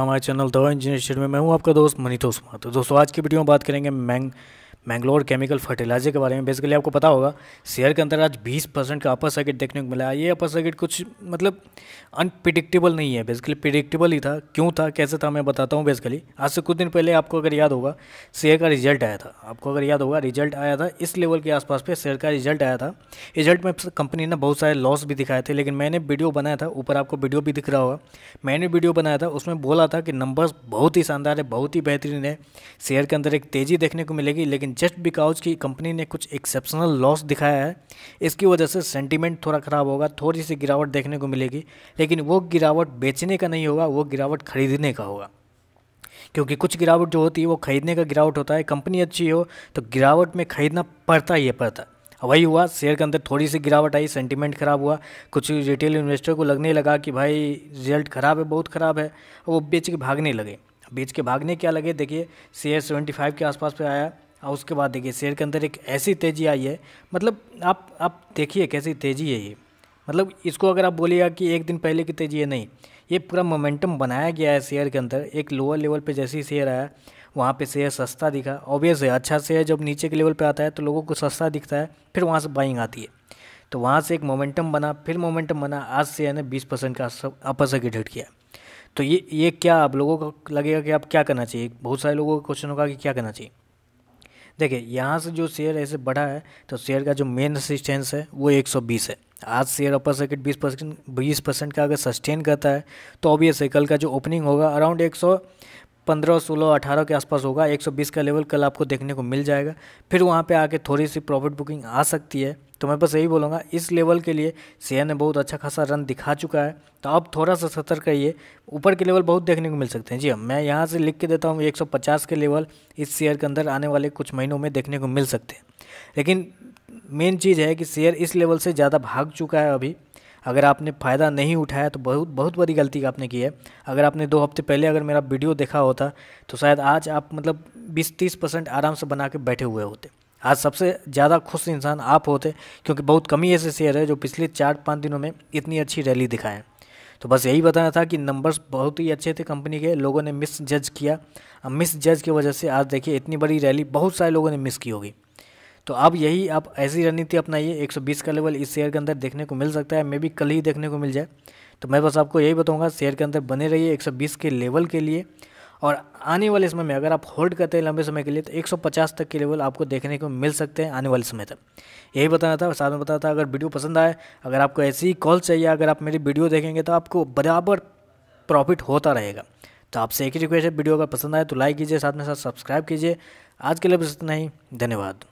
हमारे चैनल दवा इंजीनियर में मैं हूँ, आपका दोस्त मनीतोष तो दोस्तों, आज की वीडियो में बात करेंगे मैंग मैंगलोर केमिकल फर्टिलाइज़र के बारे में बेसिकली आपको पता होगा शेयर के अंदर आज 20 परसेंट का अपर सर्किट देखने को मिला ये अपर सर्किट कुछ मतलब अनप्रिडिक्टेबल नहीं है बेसिकली प्रिडिक्टेबल ही था। क्यों था, कैसे था, मैं बताता हूँ बेसिकली आज से कुछ दिन पहले आपको अगर याद होगा शेयर का रिज़ल्ट आया था। आपको अगर याद होगा रिज़ल्ट आया था, इस लेवल के आसपास पे शेयर का रिज़ल्ट आया था। रिज़ल्ट में कंपनी ने बहुत सारे लॉस भी दिखाए थे, लेकिन मैंने वीडियो बनाया था, ऊपर आपको वीडियो भी दिख रहा होगा। मैंने वीडियो बनाया था, उसमें बोला था कि नंबर्स बहुत ही शानदार है, बहुत ही बेहतरीन है। शेयर के अंदर एक तेज़ी देखने को मिलेगी, लेकिन जस्ट बिकॉज़ की कंपनी ने कुछ एक्सेप्शनल लॉस दिखाया है, इसकी वजह से सेंटीमेंट थोड़ा ख़राब होगा, थोड़ी सी गिरावट देखने को मिलेगी, लेकिन वो गिरावट बेचने का नहीं होगा, वो गिरावट खरीदने का होगा। क्योंकि कुछ गिरावट जो होती है, वो खरीदने का गिरावट होता है कंपनी अच्छी हो तो गिरावट में खरीदना पड़ता ही है। पड़ता वही हुआ शेयर के अंदर थोड़ी सी गिरावट आई सेंटीमेंट ख़राब हुआ, कुछ रिटेल इन्वेस्टर को लगने लगा कि भाई रिज़ल्ट ख़राब है, बहुत ख़राब है वो बेच के भागने लगे। बेच के भागने क्या लगे? देखिए शेयर सेवेंटी फाइव के आसपास पे आया। और उसके बाद देखिए शेयर के अंदर एक ऐसी तेज़ी आई है। मतलब आप आप देखिए कैसी तेज़ी है ये। मतलब इसको अगर आप बोलिएगा कि एक दिन पहले की तेज़ी है, नहीं। ये पूरा मोमेंटम बनाया गया है शेयर के अंदर। एक लोअर लेवल पे जैसे ही शेयर आया, वहाँ पे शेयर सस्ता दिखा। ऑब्वियस है अच्छा शेयर जब नीचे के लेवल पे आता है तो लोगों को सस्ता दिखता है, फिर वहाँ से बाइंग आती है। तो वहाँ से एक मोमेंटम बना, फिर मोमेंटम बना। आज शेयर ने बीस परसेंट का अपर हिट किया। तो ये ये क्या आप लोगों को लगेगा कि आप क्या करना चाहिए? बहुत सारे लोगों का क्वेश्चन होगा कि क्या करना चाहिए? देखिए, यहाँ से जो शेयर ऐसे बढ़ा है तो शेयर का जो मेन रसिस्टेंस है, वो 120 है। आज शेयर अपर सर्किट 20 परसेंट बीस परसेंट का अगर सस्टेन करता है तो ऑब्वियस है कल का जो ओपनिंग होगा अराउंड एक सौ पंद्रह, सोलह, अठारह के आसपास होगा 120 का लेवल कल आपको देखने को मिल जाएगा। फिर वहाँ पे आके थोड़ी सी प्रॉफिट बुकिंग आ सकती है। तो मैं बस यही बोलूँगा, इस लेवल के लिए शेयर ने बहुत अच्छा खासा रन दिखा चुका है। तो अब थोड़ा सा सतर्क रहिए। ऊपर के लेवल बहुत देखने को मिल सकते हैं। जी हाँ मैं यहाँ से लिख के देता हूँ 150 के लेवल इस शेयर के अंदर आने वाले कुछ महीनों में देखने को मिल सकते हैं। लेकिन मेन चीज़ है कि शेयर इस लेवल से ज़्यादा भाग चुका है अभी। अगर आपने फ़ायदा नहीं उठाया तो बहुत बहुत बड़ी गलती आपने की है। अगर आपने दो हफ़्ते पहले अगर मेरा वीडियो देखा होता तो शायद आज आप मतलब बीस तीस परसेंट आराम से बना के बैठे हुए होते। आज सबसे ज़्यादा खुश इंसान आप होते, क्योंकि बहुत कम ही ऐसे शेयर है जो पिछले चार पाँच दिनों में इतनी अच्छी रैली दिखाएँ। तो बस यही बताना था कि नंबर्स बहुत ही अच्छे थे कंपनी के, लोगों ने मिस जज किया। मिस जज की वजह से आज देखिए इतनी बड़ी रैली बहुत सारे लोगों ने मिस की होगी। तो अब यही आप ऐसी रणनीति अपनाइए 120 का लेवल इस शेयर के अंदर देखने को मिल सकता है, मे भी कल ही देखने को मिल जाए। तो मैं बस आपको यही बताऊँगा शेयर के अंदर बने रहिए 120 के लेवल के लिए और आने वाले समय में अगर आप होल्ड करते हैं लंबे समय के लिए तो 150 तक के लेवल आपको देखने को मिल सकते हैं आने वाले समय तक। यही बताना था, साथ में बताना था, अगर वीडियो पसंद आए, अगर आपको ऐसी ही कॉल चाहिए, अगर आप मेरी वीडियो देखेंगे तो आपको बराबर प्रॉफिट होता रहेगा। तो आपसे एक ही रिक्वेस्ट है वीडियो अगर पसंद आए तो लाइक कीजिए, साथ में साथ सब्सक्राइब कीजिए। आज के लिए बस इतना ही, धन्यवाद।